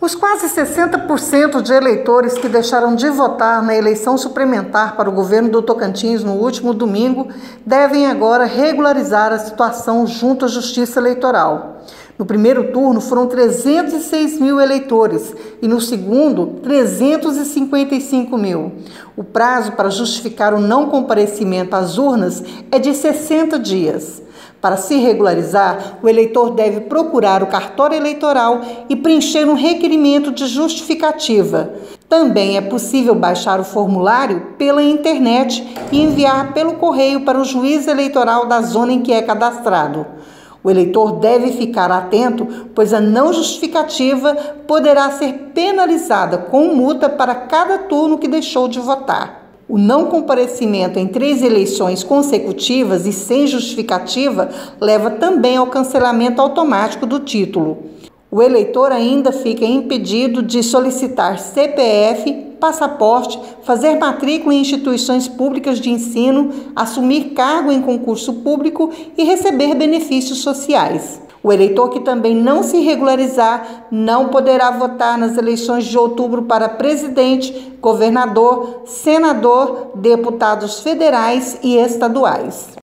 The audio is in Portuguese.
Os quase 60% de eleitores que deixaram de votar na eleição suplementar para o governo do Tocantins no último domingo devem agora regularizar a situação junto à Justiça Eleitoral. No primeiro turno foram 306 mil eleitores e no segundo, 355 mil. O prazo para justificar o não comparecimento às urnas é de 60 dias. Para se regularizar, o eleitor deve procurar o cartório eleitoral e preencher um requerimento de justificativa. Também é possível baixar o formulário pela internet e enviar pelo correio para o juiz eleitoral da zona em que é cadastrado. O eleitor deve ficar atento, pois a não justificativa poderá ser penalizada com multa para cada turno que deixou de votar. O não comparecimento em três eleições consecutivas e sem justificativa leva também ao cancelamento automático do título. O eleitor ainda fica impedido de solicitar CPF, passaporte, fazer matrícula em instituições públicas de ensino, assumir cargo em concurso público e receber benefícios sociais. O eleitor que também não se regularizar não poderá votar nas eleições de outubro para presidente, governador, senador, deputados federais e estaduais.